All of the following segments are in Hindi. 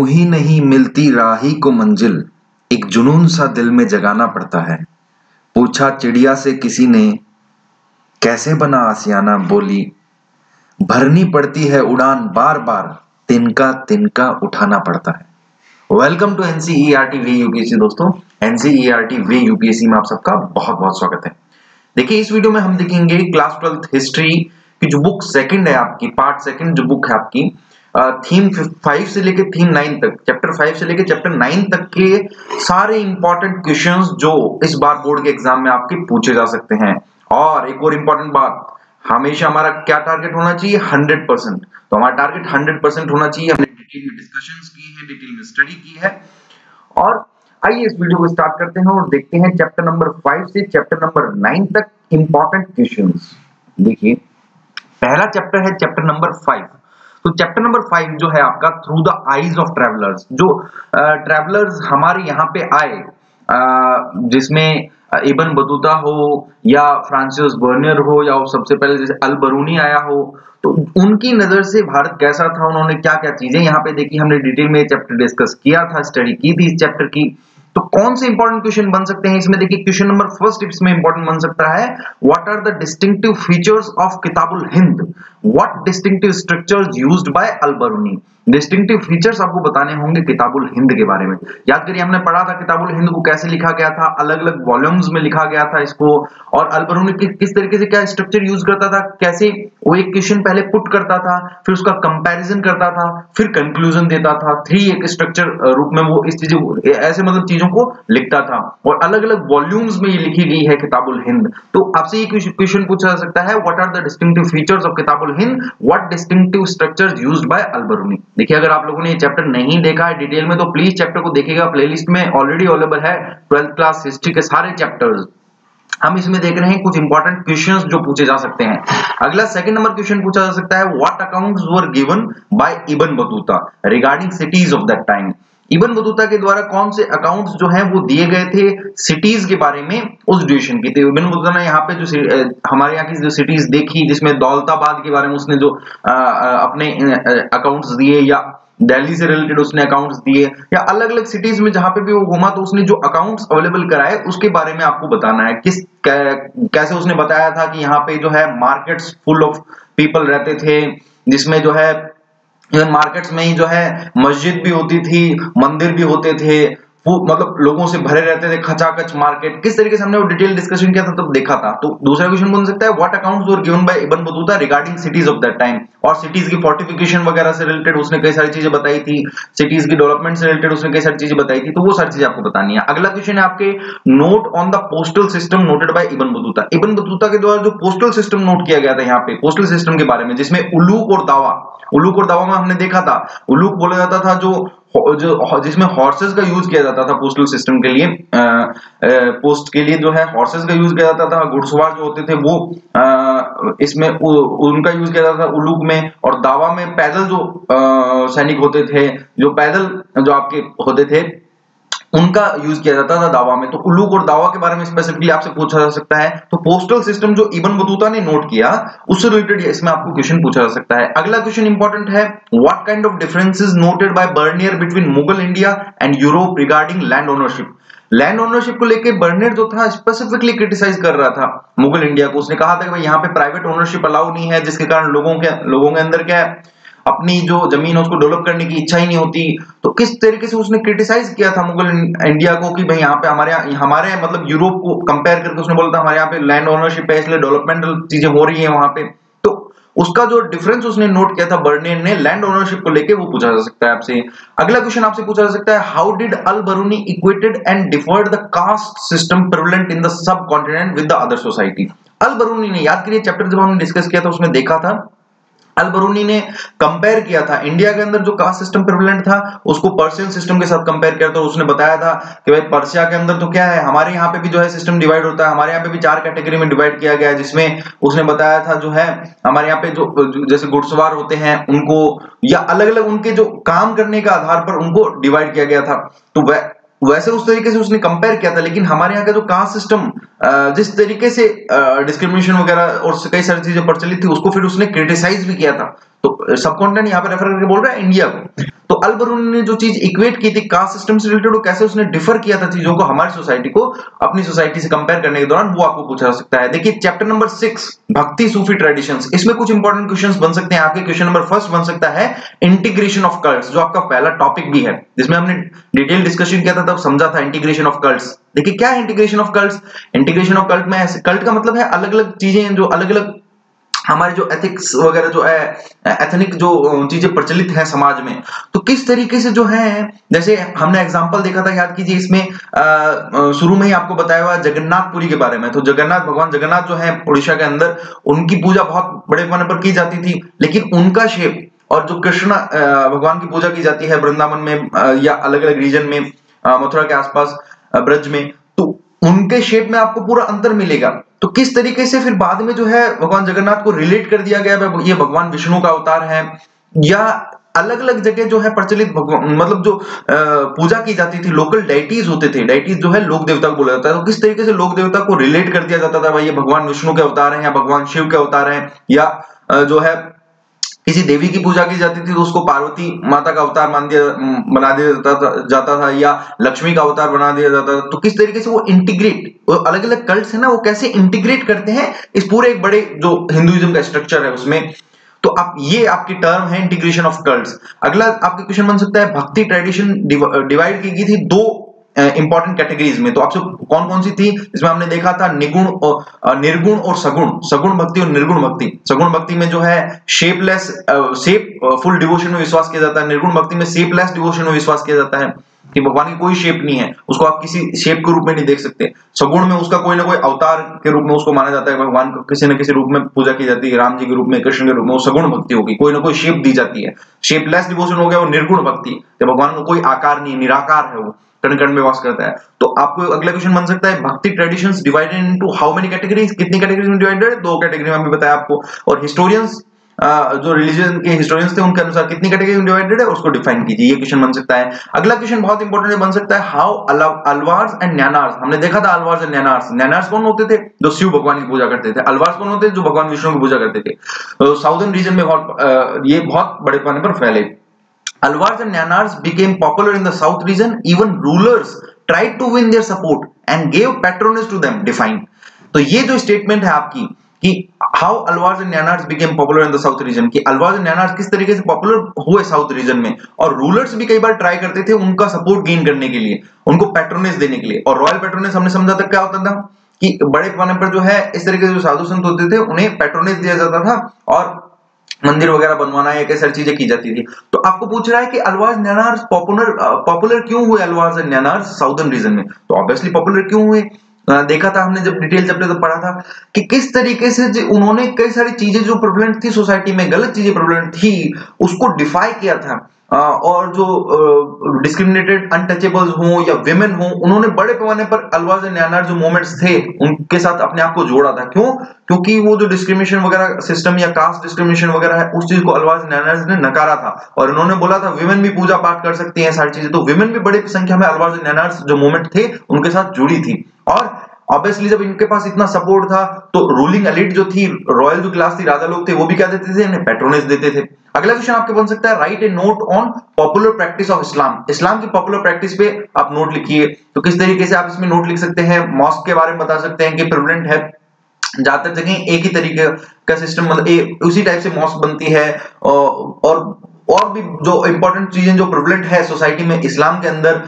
यूँ ही नहीं मिलती राही को मंजिल। एक जुनून सा दिल में जगाना पड़ता है। पूछा चिड़िया से किसी ने, कैसे बना आसियाना बोली? भरनी पड़ती है उड़ान बार बार तिनका तिनका उठाना पड़ता है। Welcome to NCERT v UPSC दोस्तों। एनसीईआरटी वी यूपीएससी में आप सबका बहुत बहुत स्वागत है। देखिए, इस वीडियो में हम देखेंगे क्लास ट्वेल्थ हिस्ट्री की जो बुक सेकंड है आपकी पार्ट सेकंड जो बुक है आपकी थीम फाइव से लेके थीम नाइन तक चैप्टर फाइव से लेके चैप्टर नाइन तक के सारे इंपॉर्टेंट क्वेश्चंस जो इस बार बोर्ड के एग्ज़ाम में आपके पूछे जा सकते हैं। और एक और इंपॉर्टेंट बात, हमेशा हमारा क्या टारगेट होना चाहिए? हंड्रेड परसेंट तो हमारा टारगेट हंड्रेड परसेंट होना चाहिए। हमने डिटेल में डिस्कशन की है डिटेल में स्टडी की है। और आइए इस वीडियो को स्टार्ट करते हैं और देखते हैं चैप्टर नंबर फाइव से चैप्टर नंबर नाइन तक इंपॉर्टेंट क्वेश्चन देखिए, पहला चैप्टर है चैप्टर नंबर फाइव तो चैप्टर नंबर फाइव जो है आपका through the eyes of travellers जो ट्रेवलर्स हमारे यहाँ पे आए जिसमें इबन बतूता हो, या फ्रांसिस बर्नियर हो, या सबसे पहले जैसे अल बरूनी आया हो तो उनकी नज़र से भारत कैसा था, उन्होंने क्या क्या चीज़ें यहाँ पे देखी, हमने डिटेल में चैप्टर डिस्कस किया था स्टडी की थी इस चैप्टर की। तो कौन से इंपॉर्टेंट क्वेश्चन बन सकते हैं इसमें? देखिए क्वेश्चन नंबर फ़र्स्ट इसमें इंपॉर्टेंट बन सकता है what are the distinctive features of Kitabul Hind what distinctive structures used by Alberuni distinctive features आपको बताने होंगे किताबुल हिंद के बारे में। याद करिए हमने पढ़ा था किताबुल हिंद को कैसे लिखा गया था अलग अलग वॉल्यूम्स में लिखा गया था इसको और अलबरूनी कि, किस तरीके से क्या स्ट्रक्चर यूज़ करता था कैसे वो एक क्वेश्चन पहले पुट करता था फिर उसका कंपैरिजन करता था फिर कंक्लूजन देता था थ्री एक स्ट्रक्चर रूप में वो इस चीज़ ऐसे मतलब चीज़ों को लिखता था। और अलग अलग वॉल्यूम्स में ये लिखी गई है किताबुल हिंद। तो आपसे ये क्वेश्चन पूछा जा सकता है what are the distinctive features of Kitabul Hind what distinctive structures used by Alberuni देखिए, अगर आप लोगों ने ये चैप्टर नहीं देखा है डिटेल में तो प्लीज़ चैप्टर को देखिएगा। प्लेलिस्ट में ऑलरेडी अवेलेबल है ट्वेल्थ क्लास हिस्ट्री के सारे चैप्टर्स हम इसमें देख रहे हैं कुछ इंपॉर्टेंट क्वेश्चंस जो पूछे जा सकते हैं। अगला सेकंड नंबर क्वेश्चन पूछा जा सकता है what accounts were given by Ibn Battuta regarding cities of that time Ibn Battuta के द्वारा कौन से अकाउंट्स जो हैं वो दिए गए थे सिटीज़ के बारे में उस ड्यूरेशन की? थी इबन बतूता ने यहाँ पे जो हमारे यहाँ की जो सिटीज़ देखी जिसमें दौलताबाद के बारे में उसने जो आ, अपने अकाउंट्स दिए या दिल्ली से रिलेटेड उसने अकाउंट्स दिए या अलग अलग सिटीज़ में जहाँ पे भी वो घूमा तो उसने जो अकाउंट्स अवेलेबल कराए उसके बारे में आपको बताना है। किस कैसे उसने बताया था कि यहाँ पे जो है मार्केट्स फुल ऑफ़ पीपल रहते थे जिसमें जो है मार्केट्स में ही जो है मस्जिद भी होती थी मंदिर भी होते थे। मतलब लोगों से भरे रहते थे, खचाखच मार्केट। किस तरीके से हमने वो डिटेल डिस्कशन किया था, तब देखा था। तो दूसरा क्वेश्चन बन सकता है? What accounts were given by Ibn Battuta regarding cities of that time और सिटीज़ की फोर्टिफिकेशन वगैरह से रिलेटेड उसने कई सारी चीज़ें बताई थी। सिटीज़ की डेवलपमेंट से रिलेटेड उसने कई सारी चीज़ें बताई थी। तो वो सारी चीज़ें आपको बतानी है। अगला क्वेश्चन है आपके note on the postal system noted by Ibn Battuta Ibn Battuta के द्वारा जो पोस्टल सिस्टम नोट किया गया था यहाँ पे पोस्टल सिस्टम के बारे में, जिसमें उलूक और दावा। उलूक और दावा में हमने देखा था। उलूक बोला जाता था जो जो जिसमें हॉर्सेस का यूज़ किया जाता था पोस्टल सिस्टम के लिए आ, आ, पोस्ट के लिए जो है हॉर्सेस का यूज़ किया जाता था घुड़सवार जो होते थे वो आ, इसमें उ, उनका यूज़ किया जाता था उलूक में और दावा में पैदल जो सैनिक होते थे जो पैदल जो आपके होते थे उनका यूज़ किया जाता था दावा में। तो उलूक और दावा के बारे में स्पेसिफिकली आपसे पूछा जा सकता है। तो पोस्टल सिस्टम जो इबन बतूता ने नोट किया, उससे रिलेटेड इसमें आपको क्वेश्चन पूछा जा सकता है। अगला क्वेश्चन इंपॉर्टेंट है what kind of differences noted by Bernier between Mughal India and Europe regarding land ownership land ownership को लेकर बर्नियर जो था स्पेसिफिकली क्रिटिसाइज कर रहा था मुगल इंडिया को। उसने कहा था कि भाई, यहाँ पे प्राइवेट ओनरशिप अलाउ नहीं है, जिसके कारण लोगों के लोगों के अंदर क्या है? अपनी जो ज़मीन है, उसको डेवलप करने की इच्छा ही नहीं होती। तो किस तरीके से उसने क्रिटिसाइज किया था मुगल इंडिया को कि भाई यहाँ पे हमारे हमारे मतलब यूरोप को कंपेयर करके उसने बोला था, हमारे यहाँ पे लैंड ओनरशिप है, इसलिए डेवलपमेंटल चीज़ें हो रही है वहाँ पे। तो उसका जो डिफरेंस उसने नोट किया था बर्नियन ने लैंड ओनरशिप को लेके वो पूछा जा सकता है आपसे। अगला क्वेश्चन आपसे पूछा जा सकता है how did Al Biruni equated and differed the caste system prevalent in the subcontinent with the other society Al Biruni ने याद करिए चैप्टर जब हमने डिस्कस किया था, उसमें देखा था अलबरूनी ने कंपेयर किया था। इंडिया के अंदर जो कास्ट सिस्टम प्रिवलेंट था, उसको पर्शियन सिस्टम के साथ कंपेयर किया तो उसने बताया था कि भाई पर्शिया के अंदर तो क्या है? हमारे यहाँ पे भी जो है सिस्टम डिवाइड होता है। हमारे यहाँ पे भी चार कैटेगरी में डिवाइड किया गया है, जिसमें उसने बताया था जो है, हमारे यहाँ पे जो जैसे घुड़सवार होते हैं, उनको, या अलग अलग उनके जो काम करने के आधार पर उनको डिवाइड किया गया था। तो वह वैसे उस तरीके से उसने कंपेयर किया था, लेकिन हमारे यहाँ का जो कास्ट सिस्टम जिस तरीके से डिस्क्रिमिनेशन वगैरह और कई सारी चीज़ें प्रचलित थी, उसको फिर उसने क्रिटिसाइज भी किया था। तो सब कॉन्टेंट यहाँ पे रेफर करके बोल रहा है इंडिया को। तो अलबरून ने जो चीज़ इक्वेट की थी कास्ट सिस्टम से रिलेटेड वो कैसे उसने डिफर किया था चीज़ों को हमारी सोसाइटी को, अपनी सोसाइटी से कंपेयर करने के दौरान, वो आपको पूछा जा सकता है। देखिए चैप्टर नंबर सिक्स भक्ति सूफी ट्रेडिशंस इसमें कुछ इंपॉर्टेंट क्वेश्चंस बन सकते हैं। आपके क्वेश्चन नंबर फ़र्स्ट बन सकता है इंटीग्रेशन ऑफ़ कल्ट्स जो आपका पहला टॉपिक भी है। जिसमें हमने डिटेल डिस्कशन किया था, तब समझा था इंटीग्रेशन ऑफ़ कल्ट्स देखिए, क्या है integration of cults integration of cult में कल्ट का मतलब है अलग अलग चीज़ें जो अलग अलग हमारे जो एथिक्स वगैरह जो है एथनिक जो चीज़ें प्रचलित हैं समाज में। तो किस तरीके से जो है, जैसे हमने एग्जांपल देखा था, याद कीजिए इसमें शुरू में ही आपको बताया हुआ जगन्नाथपुरी के बारे में। तो जगन्नाथ, भगवान जगन्नाथ जो है उड़ीसा के अंदर, उनकी पूजा बहुत बड़े पैमाने पर की जाती थी, लेकिन उनका शेप और जो कृष्ण भगवान की पूजा की जाती है वृंदावन में या अलग अलग रीजन में मथुरा के आसपास ब्रज में तो उनके शेप में आपको पूरा अंतर मिलेगा। तो किस तरीके से फिर बाद में जो है भगवान जगन्नाथ को रिलेट कर दिया गया ये भगवान विष्णु का अवतार है, या अलग अलग जगह जो है प्रचलित भगवान मतलब जो पूजा की जाती थी लोकल डाइटीज होते थे डाइटीज जो है लोक देवता को बोला जाता है तो किस तरीके से लोक देवता को रिलेट कर दिया जाता था भाई, ये भगवान विष्णु के अवतार हैं, या भगवान शिव के अवतार हैं, या जो है किसी देवी की पूजा की जाती थी तो उसको पार्वती माता का अवतार मान दिया बना दिया जाता जाता था या लक्ष्मी का अवतार बना दिया जाता था। तो किस तरीके से वो इंटीग्रेट अलग अलग कल्ट है ना, वो कैसे इंटीग्रेट करते हैं इस पूरे एक बड़े जो हिंदुइज्म का स्ट्रक्चर है उसमें। तो आप, ये आपकी टर्म है इंटीग्रेशन ऑफ़ कल्ट्स अगला आपके क्वेश्चन बन सकता है, भक्ति ट्रेडिशन डिवाइड की गई थी दो इंपॉर्टेंट कैटेगरीज में। तो आपसे कौन कौन सी थी? जिसमें हमने देखा था निगुण और निर्गुण और सगुण। सगुण भक्ति और निर्गुण भक्ति। सगुण भक्ति में जो है शेपलेस शेप फुल डिवोशन में विश्वास किया जाता है। निर्गुण भक्ति में शेपलेस डिवोशन में विश्वास किया जाता है कि भगवान की कोई शेप नहीं है। उसको आप किसी शेप के रूप में नहीं देख सकते। सगुण में उसका कोई ना कोई अवतार के रूप में उसको माना जाता है। भगवान को किसी न किसी रूप में पूजा की जाती है, राम जी के रूप में, कृष्ण के रूप में, वो सगुण भक्ति होगी। कोई ना कोई शेप दी जाती है। शेपलेस डिवोशन हो गया वो निर्गुण भक्ति। भगवान को कोई आकार नहीं निराकार है वो। कण कण में वास करता है। तो आपको अगला क्वेश्चन बन सकता है, bhakti traditions divided into how many categories कितनी कैटेगरीज में डिवाइडेड दो कैटेगरी में बताया आपको। और हिस्टोरियंस जो रिलीजन के हिस्टोरियंस थे, उनके अनुसार कितनी कैटेगरी में डिवाइडेड है, उसको डिफाइन कीजिए। ये क्वेश्चन बन सकता है। अगला क्वेश्चन बहुत इंपॉर्टेंट बन सकता है हाउ अलवार्स एंड न्यानार्स हमने देखा था अलवार्स एंड न्यानार्स न्यानार्स कौन होते थे? जो शिव भगवान की पूजा करते थे। अलवार्स कौन होते जो भगवान विष्णु की पूजा करते थे। साउदर्न रीजन में बहुत ये बहुत बड़े पैमाने पर फैले। Alwars and Nyanars became popular in the south region. Even rulers tried to win their support and gave patronage to them. Define. तो ये जो स्टेटमेंट है आपकी कि how Alvars and Nayanars became popular in the south region कि अलवार्स एंड न्यानार्स किस तरीके से पॉपुलर हुए साउथ रीजन में और रूलर्स भी कई बार ट्राई करते थे उनका सपोर्ट गेन करने के लिए, उनको पैट्रोनेज देने के लिए और रॉयल पैट्रोनेज हमने समझा था क्या होता था कि बड़े पैमाने पर जो है, इस तरीके से जो साधु संत होते थे, उन्हें पैट्रोनेज दिया जाता था और मंदिर वगैरह बनवाना है कैसे चीज़ें की जाती थी। तो आपको पूछ रहा है कि अलवाज नैनार्स पॉपुलर पॉपुलर क्यों हुए Alvars and Nayanars southern region में? तो ऑब्वियसली पॉपुलर क्यों हुए? देखा था हमने जब डिटेल चैप्टर तो पढ़ा था कि किस तरीके से उन्होंने कई सारी चीज़ें जो प्रोबलेंट थी सोसाइटी में, गलत चीज़ें प्रोबलेंट थी, उसको डिफाई किया था। और जो डिस्क्रिमिनेटेड अनटचेबल्स हों या विमेन हों, उन्होंने बड़े पैमाने पर अलवाज न्यानार जो मोमेंट्स थे, उनके साथ अपने आप को जोड़ा था। क्यों? क्योंकि वो जो डिस्क्रिमिनेशन वगैरह सिस्टम या कास्ट डिस्क्रिमिनेशन वगैरह है, उस चीज़ को अलवाज न्यानार ने नकारा था। और उन्होंने बोला था विमेन भी पूजा पाठ कर सकती हैं, सारी चीज़ें। तो विमेन भी बड़ी संख्या में अलवाज न्यानार जो मोमेंट थे, उनके साथ जुड़ी थी। और ऑब्वियसली जब इनके पास इतना सपोर्ट था तो रूलिंग एलिट जो थी रॉयल जो क्लास थी, राजा लोग थे, वो भी क्या देते थे? इन्हें पेट्रोनेज देते थे। अगला क्वेश्चन आपके बन सकता है write a note on popular practice of Islam Islam की पॉपुलर प्रैक्टिस पे आप नोट लिखिए। तो किस तरीके से आप इसमें नोट लिख सकते हैं? मॉस्क के बारे में बता सकते हैं कि प्रिवलेंट है। ज़्यादातर जगह एक ही तरीके का सिस्टम मतलब उसी टाइप से मॉस्क बनती है। और और भी जो इंपॉर्टेंट चीज़ें जो प्रिवलेंट है सोसाइटी में इस्लाम के अंदर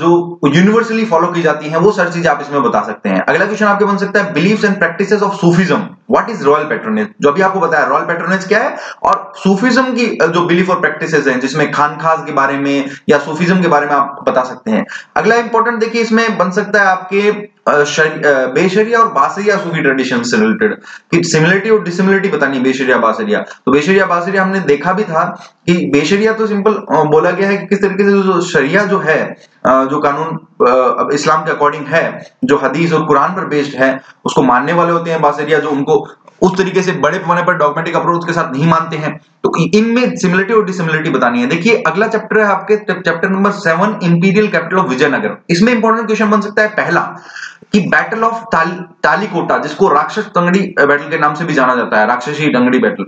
जो यूनिवर्सली फॉलो की जाती हैं, वो सारी चीज़ें आप इसमें बता सकते हैं। अगला क्वेश्चन आपके बन सकता है beliefs and practices of Sufism what is royal patronage जो अभी आपको बताया रॉयल पेट्रोनेज क्या है? और सूफिज्म की जो बिलीफ और प्रैक्टिसेस हैं, जिसमें खान खास के बारे में या सूफिज्म के बारे में आप बता सकते हैं। अगला इंपॉर्टेंट देखिए, इसमें बन सकता है आपके बेशरिया और बासरिया सूफी ट्रेडिशन से रिलेटेड सिमिलरिटी और डिसिमिलरिटी बतानी बेशरिया बासरिया। तो बेशरिया बासरिया हमने देखा भी था कि बेशरिया तो सिंपल बोला गया है कि किस तरीके से जो शरिया जो है जो कानून इस्लाम के अकॉर्डिंग है, जो हदीस और कुरान पर बेस्ड है, उसको मानने वाले होते हैं बासरिया, जो उनको उस तरीके से बड़े पैमाने पर डॉगमेटिक अप्रोच के साथ नहीं मानते हैं। तो इनमें सिमिलरिटी और डिसिमिलरिटी बतानी है। देखिए, अगला चैप्टर है आपके chapter number seven imperial capital of Vijayanagara इसमें इंपॉर्टेंट क्वेश्चन बन सकता है। पहला, कि बैटल ऑफ़ तालीकोटा जिसको राक्षस तंगड़ी बैटल के नाम से भी जाना जाता है, राक्षसी डंगड़ी बैटल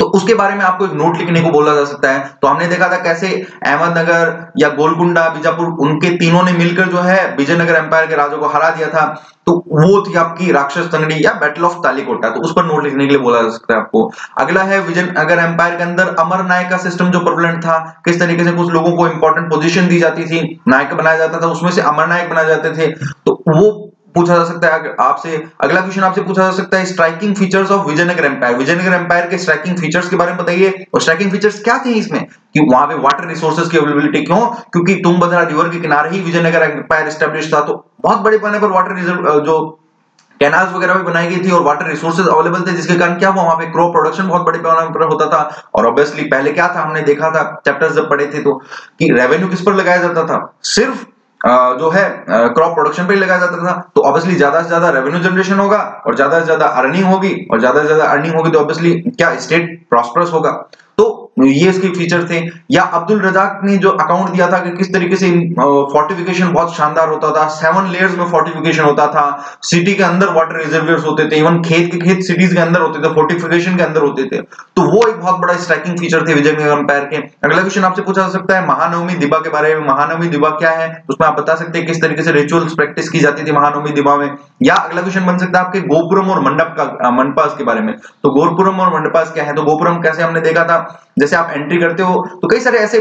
तो उसके बारे में आपको एक नोट लिखने को बोला जा सकता है। तो हमने देखा था कैसे अहमदनगर या गोलकुंडा, बीजापुर, उनके तीनों ने मिलकर जो है विजयनगर एम्पायर के राजों को हरा दिया था। तो वो थी आपकी राक्षस तंगड़ी या बैटल ऑफ़ तालीकोटा। तो उस पर नोट लिखने के लिए बोला जा सकता है आपको। अगला है विजयनगर एम्पायर के अंदर अमर नायक का सिस्टम जो प्रोवलेंट था, किस तरीके से कुछ लोगों को इंपॉर्टेंट पोजीशन दी जाती थी। नायक बनाया जाता था, उसमें से अमर नायक बनाए जाते थे। तो वो पूछा जा सकता है। आपसे, अगला क्वेश्चन आपसे पूछा जा सकता है striking features of Vijayanagara empire Vijayanagara empire के स्ट्राइकिंग फीचर्स के बारे में बताइए। और स्ट्राइकिंग फीचर्स क्या थे इसमें? कि वहाँ पे वाटर रिसोर्सेज की अवेलेबिलिटी क्यों? क्योंकि तुंगभद्रा रिवर के किनारे ही विजयनगर एम्पायर स्टेब्लिश था तो बहुत बड़े पैमाने पर वाटर रिज़र्व जो कैनाल्स वगैरह भी बनाई गई थी और वाटर रिसोर्सेज अवेलेबल थे, जिसके कारण क्या हुआ? वहाँ पे क्रॉप प्रोडक्शन बहुत बड़े पैमाने पर होता था। और ऑब्वियसली पहले क्या था? हमने देखा था चैप्टर्स जब पढ़े थे तो कि रेवेन्यू किस पर लगाया जाता था? सिर्फ़ जो है क्रॉप प्रोडक्शन पे लगाया जाता था। तो ऑब्वियसली ज़्यादा से ज़्यादा रेवेन्यू जनरेशन होगा और ज़्यादा से ज़्यादा अर्निंग होगी और ज़्यादा से ज़्यादा अर्निंग होगी तो ऑब्वियसली क्या स्टेट प्रॉस्परस होगा? ये इसके फीचर थे। या अब्दुल रजाक ने जो अकाउंट दिया था कि किस तरीके से फोर्टिफिकेशन बहुत शानदार होता था। सेवन लेयर्स में फोर्टिफिकेशन होता था। सिटी के अंदर वाटर रिजर्वियर्स होते थे। इवन खेत के, खेत सिटीज़ के अंदर होते थे। फोर्टिफिकेशन के अंदर होते थे। तो वो एक बहुत बड़ा स्ट्राइकिंग फीचर थे विजय एम्पायर के। अगला क्वेश्चन आपसे पूछा जा सकता है, महानवमी दिबा के बारे में। महानवमी दिबा क्या है? उसमें आप बता सकते हैं किस तरीके से रिचुअल्स प्रैक्टिस की जाती थी महानवमी दिबा में। या अगला क्वेश्चन बन सकता है आपके गोपुरम और मंडप का मंडपास के बारे में। तो गोपुरम और मंडपास क्या है? तो गोपुरम कैसे हमने देखा था? जैसे आप एंट्री करते हो तो कई सारे ऐसे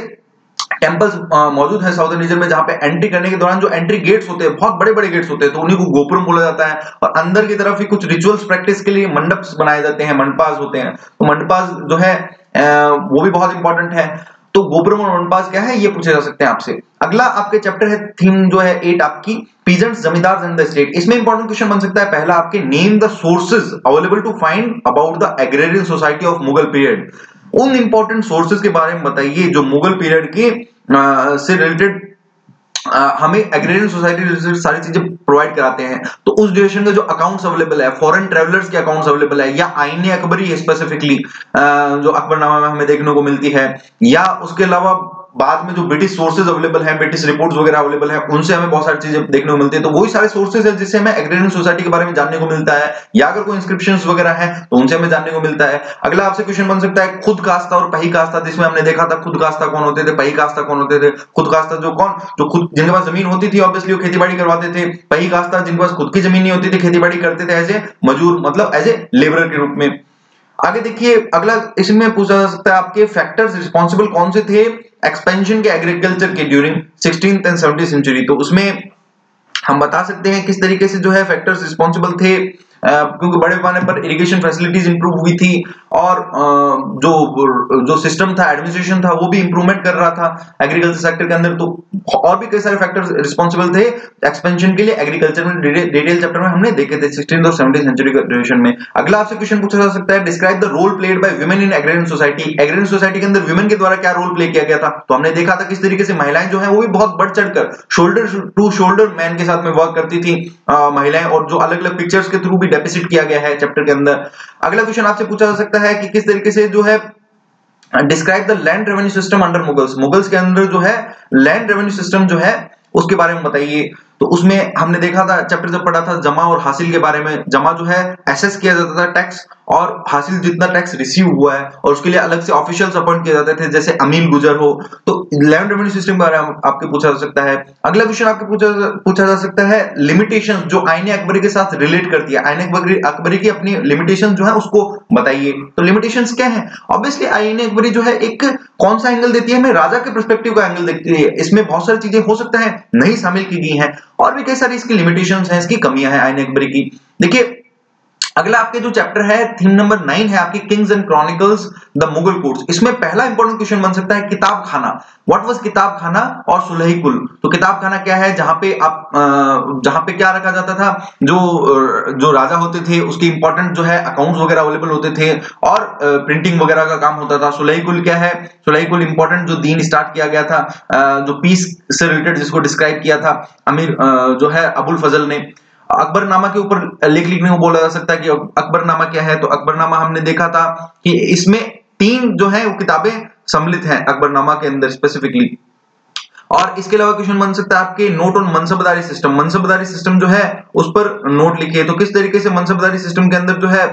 टेम्पल्स मौजूद है साउथर्न रीजन में जहाँ पे एंट्री करने के दौरान जो एंट्री गेट्स होते हैं, बहुत बड़े बड़े गेट्स होते हैं तो उन्हीं को गोपुरम बोला जाता है। और अंदर की तरफ़ ही कुछ रिचुअल्स प्रैक्टिस के लिए मंडप बनाए जाते हैं, मंडपास होते हैं। तो मंडपास जो है वो भी बहुत इंपॉर्टेंट है। तो गोपुरम और मंडपास क्या है, ये पूछे जा सकते हैं आपसे। अगला आपके चैप्टर है थीम जो है एट आपकी peasants zamindar in the state इसमें इंपॉर्टेंट क्वेश्चन बन सकता है। पहला, आपके name the sources available to find about the agrarian society of Mughal period उन इंपॉर्टेंट सोर्सेज के बारे में बताइए जो मुगल पीरियड के से रिलेटेड हमें एग्रेरियन सोसाइटी सारी चीज़ें प्रोवाइड कराते हैं। तो उस ड्यूरेशन के जो अकाउंट्स अवेलेबल है फॉरेन ट्रेवलर्स के अकाउंट्स अवेलेबल है, या आईने अकबरी स्पेसिफिकली जो अकबरनामा में हमें देखने को मिलती है, या उसके अलावा बाद में जो ब्रिटिश सोर्सेज अवेलेबल हैं ब्रिटिश रिपोर्ट्स वगैरह अवेलेबल हैं, उनसे हमें बहुत सारी चीज़ें देखने को मिलती है। तो वही सारे सोर्सेज है जिससे हमें एग्रेरियन सोसाइटी के बारे में जानने को मिलता है, या अगर कोई इंस्क्रिप्शन वगैरह है तो उनसे हमें जानने को मिलता है। अगला आपसे क्वेश्चन बन सकता है, खुद कास्ता और पही कास्ता, जिसमें हमने देखा था खुद कास्ता कौन होते थे, पही कास्ता कौन होते थे, खुद कास्ता जो कौन, जो खुद, जिनके पास ज़मीन होती थी ऑब्वियसली वो खेती करवाते थे। पही कास्ता, जिनके पास खुद की ज़मीन नहीं होती थी खेती करते थे एज ए मजूर मतलब एज ए लेबर के रूप में। आगे देखिए, अगला इसमें पूछा जा सकता है आपके फैक्टर्स रिस्पॉन्सिबल कौन से थे? एक्सपेंशन के एग्रीकल्चर के during sixteen and seventy century तो उसमें हम बता सकते हैं किस तरीके से जो है फैक्टर्स रिस्पॉन्सिबल थे क्योंकि बड़े पैमाने पर इरिगेशन फैसिलिटीज़ इंप्रूव हुई थी और जो जो सिस्टम था एडमिनिस्ट्रेशन था, वो भी इंप्रूवमेंट कर रहा था एग्रीकल्चर सेक्टर के अंदर। तो और भी कई सारे फैक्टर्स रिस्पॉन्सिबल थे एक्सपेंशन के लिए। एग्रीकल्चर में डिटेल चैप्टर में हमने देखे थे और सेंचुरी में। अगला आपसे क्वेश्चन पूछा जा सकता है describe the role played by women in agrarian society agrarian society के अंदर वुमेन के द्वारा क्या रोल प्ले किया गया था? तो हमने देखा था किस तरीके से महिलाएँ जो है, वो भी बहुत बढ़ चढ़कर शोल्डर टू शोल्डर मैन के साथ में वर्क करती थी। महिलाएँ और जो अलग अलग पिक्चर्स के थ्रू भी डेपिसिट किया गया है चैप्टर के अंदर। अगला क्वेश्चन आपसे पूछा जा सकता है कि किस तरीके से जो है describe the land revenue system under Mughals Mughals के अंदर जो है लैंड रेवेन्यू सिस्टम जो है, उसके बारे में बताइए। तो उसमें हमने देखा था चैप्टर जब पढ़ा था, जमा और हासिल के बारे में, जमा जो है एसेस किया जाता था टैक्स और हासिल जितना टैक्स रिसीव हुआ है और उसके लिए अलग से ऑफिशियल्स अपॉइंट किए जाते थे, जैसे अमीन गुजर हो। तो लैंड रेवेन्यू सिस्टम के बारे में आपके पूछा जा सकता है। अगला क्वेश्चन आपके पूछा पूछा जा सकता है लिमिटेशन जो आईने अकबरी के साथ रिलेट करती है। आईने अकबरी की अपनी लिमिटेशन जो है, उसको बताइए। तो लिमिटेशन क्या है? ऑब्वियसली आईने अकबरी जो है, एक कौन सा एंगल देती है? हमें राजा के परस्पेक्टिव का एंगल देखती है। इसमें बहुत सारी चीज़ें हो सकता है, नहीं शामिल की गई है। और भी कई सारी इसकी लिमिटेशन है इसकी कमियाँ हैं आयन एक्बरी की। देखिए अगला आपके जो चैप्टर है थीम नंबर नाइन है आपकी kings and chronicles the Mughal courts इसमें पहला इंपॉर्टेंट क्वेश्चन बन सकता है, किताब खाना. व्हाट वाज किताब खाना और सुलही कुल? तो किताब खाना क्या है? जहाँ पे आप जहाँ पे क्या रखा जाता था? जो जो राजा होते थे, उसके इंपॉर्टेंट जो है अकाउंट्स वगैरह अवेलेबल होते थे और प्रिंटिंग वगैरह का काम होता था. सुलही कुल क्या है? सुलही कुल इंपॉर्टेंट जो दीन स्टार्ट किया गया था जो पीस से रिलेटेड जिसको डिस्क्राइब किया था, अमीर जो है अबुल फजल ने. अकबरनामा के ऊपर लेख लिखने को बोला जा सकता है कि अकबरनामा क्या है? तो अकबरनामा हमने देखा था कि इसमें तीन जो है वो किताबें सम्मिलित हैं अकबरनामा के अंदर स्पेसिफिकली और इसके अलावा क्वेश्चन बन सकता है आपके note on mansabdari system mansabdari system जो है उस पर नोट लिखिए। तो किस तरीके से मनसबदारी सिस्टम के अंदर जो है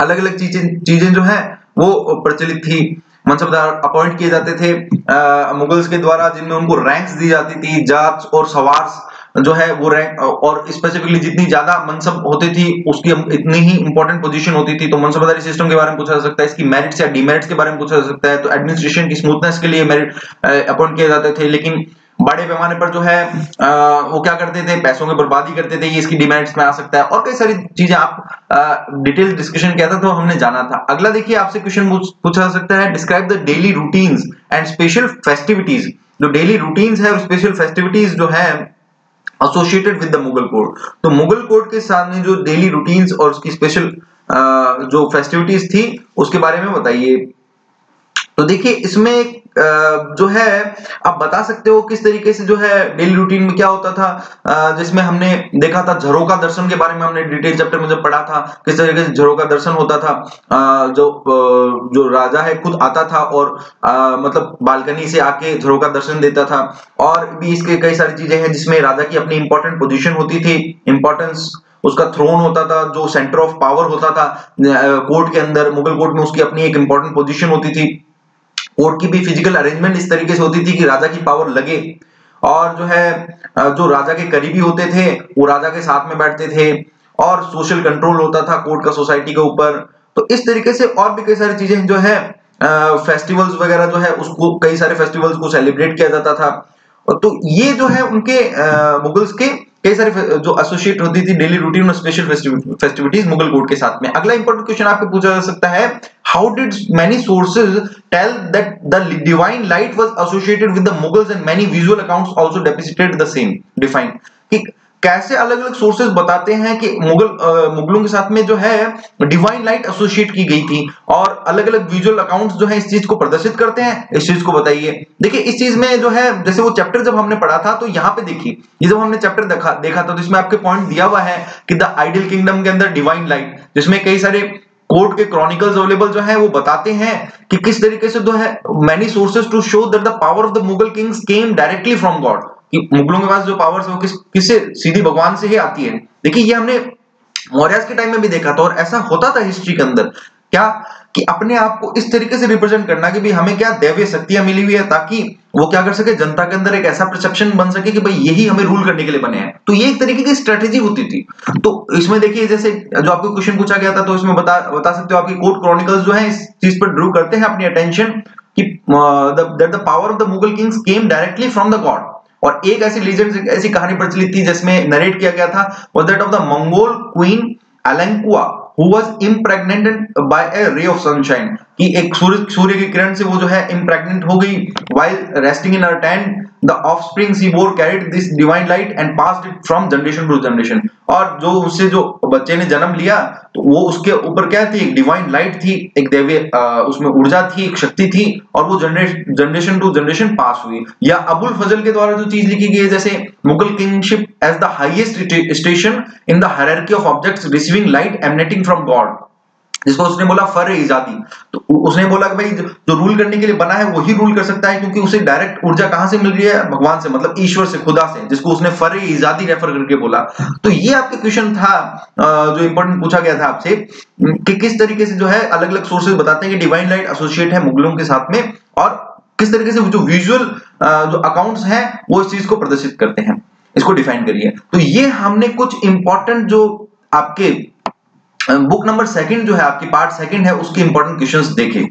अलग अलग चीज़ें चीज़ें जो है वो प्रचलित थी। मनसबदार अपॉइंट किए जाते थे आ, मुगल्स के द्वारा जिनमें उनको रैंक्स दी जाती थी जाट्स और सवार्स। जो है वो रैंक और स्पेसिफिकली जितनी ज़्यादा मनसब होती थी उसकी इतनी ही इंपॉर्टेंट पोजीशन होती थी। तो मनसबदारी सिस्टम के बारे में पूछा जा सकता है इसकी मेरिट्स या डिमेरिट्स के बारे में पूछा जा सकता है। तो एडमिनिस्ट्रेशन की स्मूथनेस के लिए मेरिट अपॉइंट किए जाते थे। लेकिन बड़े पैमाने पर जो है आ, वो क्या करते थे? पैसों की बर्बादी करते थे ये इसकी डिमेरिट्स में आ सकता है। और कई सारी चीज़ें आप डिटेल डिस्कशन किया था तो हमने जाना था। अगला देखिए आपसे क्वेश्चन पूछा जा सकता है। Describe the daily routines and special festivities जो डेली रूटीन्स है और स्पेशल फेस्टिविटीज जो है associated with the Mughal court तो मुगल कोर्ट के सामने जो डेली रूटीन और उसकी स्पेशल जो फेस्टिविटीज थी, उसके बारे में बताइए। तो देखिए, इसमें जो है, आप बता सकते हो किस तरीके से जो है डेली रूटीन में क्या होता था? जिसमें हमने देखा था झरोका दर्शन के बारे में हमने डिटेल चैप्टर में जब पढ़ा था, किस तरीके से झरोका दर्शन होता था। जो जो राजा है, खुद आता था और मतलब बालकनी से आके झरोका दर्शन देता था। और भी इसके कई सारी चीज़ें हैं जिसमें राजा की अपनी इंपॉर्टेंट पोजिशन होती थी। इंपॉर्टेंस उसका थ्रोन होता था, जो सेंटर ऑफ़ पावर होता था कोर्ट के अंदर, मुगल कोर्ट में उसकी अपनी एक इंपॉर्टेंट पोजीशन होती थी। कोर्ट की भी फ़िज़िकल अरेंजमेंट इस तरीके से होती थी कि राजा की पावर लगे। और जो है जो राजा के करीबी होते थे, वो राजा के साथ में बैठते थे और सोशल कंट्रोल होता था कोर्ट का सोसाइटी के ऊपर। तो इस तरीके से और भी कई सारी चीज़ें जो है फेस्टिवल्स वगैरह जो है, उसको कई सारे फेस्टिवल्स को सेलिब्रेट किया जाता था। तो ये जो है उनके मुगल्स के कई सारे जो एसोसिएट होती थी डेली रूटीन और स्पेशल फेस्टिविटीज मुगल कोर्ट के साथ में। अगला इंपॉर्टेंट क्वेश्चन आपको पूछा जा सकता है how did many sources tell that the divine light was associated with the Mughals and many visual accounts also depicted the same define कि कैसे अलग अलग सोर्सेज बताते हैं कि मुगल आ, मुगलों के साथ में जो है डिवाइन लाइट एसोसिएट की गई थी और अलग अलग विजुअल अकाउंट्स जो है इस चीज़ को प्रदर्शित करते हैं। इस चीज़ को बताइए। देखिए इस चीज़ में जो है जैसे वो चैप्टर जब हमने पढ़ा था तो यहाँ पे देखिए ये जब हमने चैप्टर देखा देखा था तो इसमें आपके पॉइंट दिया हुआ है कि द आइडियल किंगडम के अंदर डिवाइन लाइट जिसमें कई सारे कोर्ट के क्रॉनिकल्स अवेलेबल जो है वो बताते हैं कि किस तरीके से जो है many sources to show that the power of the Mughal kings came directly from God कि मुगलों के पास जो पावर्स है वो किस, किससे, सीधी भगवान से ही आती है। देखिए, ये हमने मौर्य के टाइम में भी देखा था और ऐसा होता था हिस्ट्री के अंदर। क्या? कि अपने आप को इस तरीके से रिप्रेजेंट करना कि भाई हमें क्या दैवीय शक्तियाँ मिली हुई है ताकि वो क्या कर सके, जनता के अंदर एक ऐसा परसेप्शन बन सके कि भाई यही हमें रूल करने के लिए बने हैं। तो ये एक तरीके की स्ट्रेटेजी होती थी। तो इसमें देखिए, जैसे जो आपको क्वेश्चन पूछा गया था तो इसमें बता बता सकते हो आपकी कोर्ट क्रॉनिकल्स जो है, इस चीज़ पर ड्रू करते हैं अपनी अटेंशन कि power of the Mughal kings came directly from the God और एक ऐसी लीजेंड ऐसी कहानी प्रचलित थी जिसमें नरेट किया गया था was that of the Mongol queen Alanqua who was impregnated by a ray of sunshine. कि एक सूर्य सूर्य की किरण से वो जो है इम्प्रेग्नेंट हो गई, while resting in her tent, the offspring she bore carried this divine light and passed it from generation to generation. और जो उससे जो बच्चे ने जन्म लिया तो वो उसके ऊपर क्या थी? एक डिवाइन लाइट थी, एक देवी उसमें ऊर्जा थी, एक शक्ति थी, और वो जनरेशन टू जनरेशन पास हुई। या अबुल फजल के द्वारा जो चीज़ लिखी गई है, जैसे Mughal kingship as the highest station in the of objects receiving light emanating from God जिसको उसने बोला, फर इजादी तो उसने बोला कि भाई, जो रूल करने के लिए बना है, वही रूल कर सकता है, क्योंकि उसे डायरेक्ट ऊर्जा कहाँ से मिल रही है? भगवान से मतलब ईश्वर से, खुदा से, जिसको उसने फर इजादी रेफर करके बोला। तो ये आपके क्वेश्चन था जो इंपॉर्टेंट पूछा गया था आपसे कि किस तरीके से जो है अलग अलग सोर्सेज बताते हैं कि डिवाइन लाइट एसोसिएट है मुगलों के साथ में, और किस तरीके से जो विजुअल जो अकाउंट्स हैं, वो इस चीज़ को प्रदर्शित करते हैं। इसको डिफाइन करिए। तो ये हमने कुछ इंपॉर्टेंट जो आपके बुक नंबर सेकंड जो है, आपकी पार्ट सेकंड है, उसके इंपॉर्टेंट क्वेश्चंस देखें।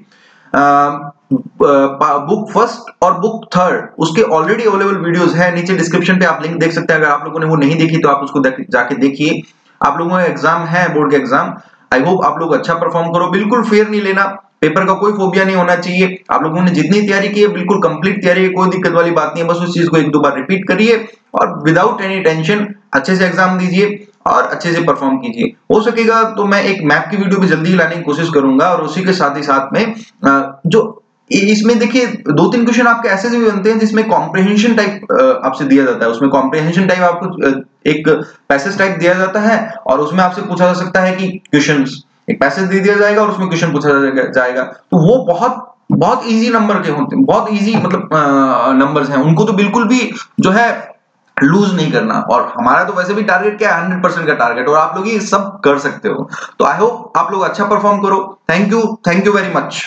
बुक फ़र्स्ट और बुक थर्ड उसके ऑलरेडी अवेलेबल वीडियोस है। नीचे डिस्क्रिप्शन पे आप लिंक देख सकते हैं। अगर आप लोगों ने वो नहीं देखी तो आप उसको जाके देखिए। आप लोगों का एग्ज़ाम है बोर्ड के एग्ज़ाम आई होप आप लोग अच्छा परफॉर्म करो। बिल्कुल फेयर नहीं लेना। पेपर का कोई फोबिया नहीं होना चाहिए। आप लोगों ने जितनी तैयारी की है, बिल्कुल कंप्लीट तैयारी है। कोई दिक्कत वाली बात नहीं है। बस उस चीज़ को एक दो बार रिपीट करिए और विदाउट एनी टेंशन अच्छे से एग्ज़ाम दीजिए। और अच्छे से परफॉर्म कीजिए। हो सकेगा तो मैं एक मैप की वीडियो भी जल्दी लाने की कोशिश करूँगा और उसी के साथ ही साथ में जो इसमें देखिए दो तीन क्वेश्चन आपके ऐसे भी बनते हैं जिसमें कॉम्प्रिहेंशन टाइप आपसे दिया जाता है। उसमें कॉम्प्रिहेंशन टाइप आपको एक पैसेज टाइप दिया जाता है और उसमें आपसे पूछा जा सकता है कि क्वेश्चन एक पैसेज दे दिया जाएगा और उसमें क्वेश्चन पूछा जाएगा। तो वो बहुत बहुत इजी नंबर के होते हैं। बहुत इजी मतलब नंबर्स हैं। उनको तो बिल्कुल भी जो है लूज नहीं करना। और हमारा तो वैसे भी टारगेट क्या है? हंड्रेड परसेंट का टारगेट और आप लोग ये सब कर सकते हो। तो आई होप आप लोग अच्छा परफॉर्म करो। Thank you thank you very much